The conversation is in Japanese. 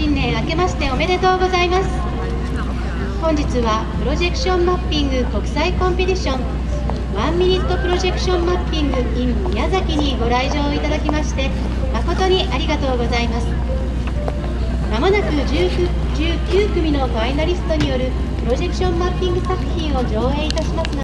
新年明けましておめでとうございます。本日はプロジェクションマッピング国際コンペティションワンミニットプロジェクションマッピング in 宮崎にご来場いただきまして誠にありがとうございます。まもなく 19, 組のファイナリストによるプロジェクションマッピング作品を上映いたします